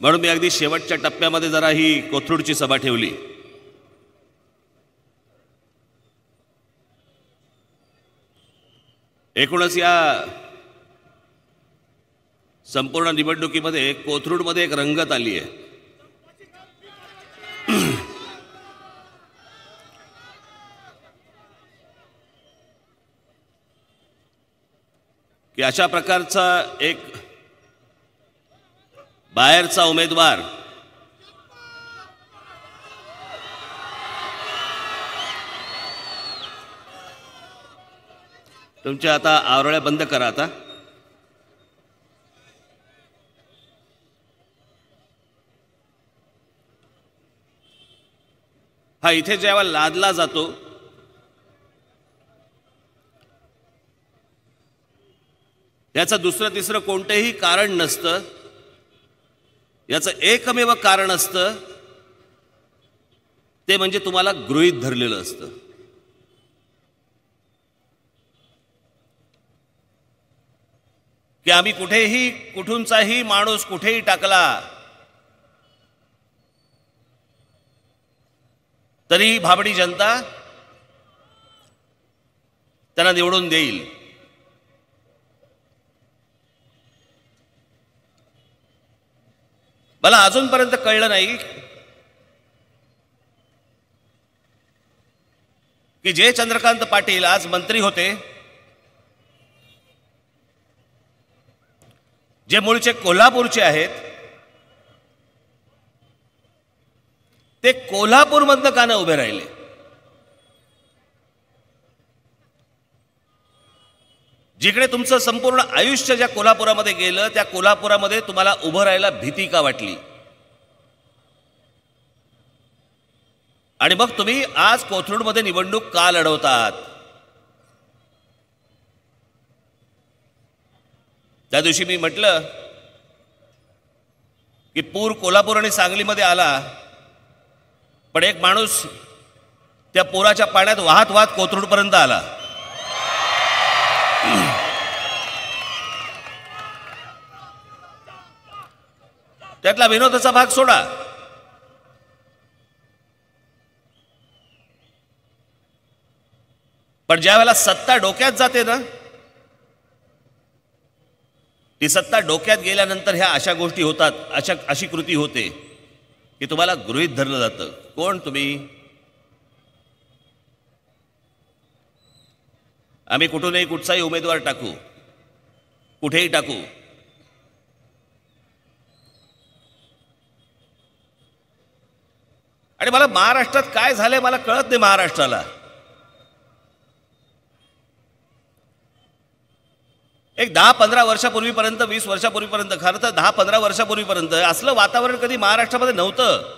म्हणून मी अगदी शेवटच्या टप्प्यामध्ये जरा ही कोथरूडची सभा ठेवली. एकूणच या संपूर्ण निवडणुकीमध्ये कोथरूडमध्ये एक रंगत आली आहे. की अशा प्रकारचा एक बाहेरचा उमेदवार. तुमच्या आता आवरळ्या बंद करा आता. हा इथे जेव्हा लादला जातो याचं दुसरं तिसरं कोणतंही कारण नसतं. याचं एकमेव कारण असतं ते म्हणजे तुम्हाला गृहीत धरलेलं असतं. की आम्ही कुठेही कुठूनचाही माणूस कुठेही टाकला तरी भाबडी जनता त्यांना निवडून देईल. मला अजूनपर्यंत कळलं नाही की जे चंद्रकांत पाटील आज मंत्री होते जे मूळचे कोल्हापूरचे आहेत ते कोल्हापूरमधनं का न उभे राहिले? जिकडे तुमचं संपूर्ण आयुष्य ज्या कोल्हापुरामध्ये गेलं त्या कोल्हापुरामध्ये तुम्हाला उभं राहायला भीती का वाटली? आणि मग तुम्ही आज कोथरूडमध्ये निवडणूक का लढवतात? त्या दिवशी मी म्हटलं की पूर कोल्हापूर आणि सांगलीमध्ये आला पण एक माणूस त्या पुराच्या पाण्यात वाहत वाहत कोथरूडपर्यंत आला. त्यातला विनोदाचा भाग सोडा. पण ज्या वेळेला सत्ता डोक्यात जाते ना ती सत्ता डोक्यात गेल्यानंतर ह्या अशा गोष्टी होतात अशा अशी कृती होते की तुम्हाला गृहीत धरलं जातं. कोण तुम्ही? आम्ही कुठूनही कुठचाही उमेदवार टाकू कुठेही टाकू आणि मला महाराष्ट्रात काय झालंय मला कळत नाही महाराष्ट्राला. एक दहा पंधरा वर्षापूर्वीपर्यंत वीस वर्षापूर्वीपर्यंत खरं तर दहा पंधरा वर्षापूर्वीपर्यंत असलं वातावरण कधी महाराष्ट्रामध्ये नव्हतं.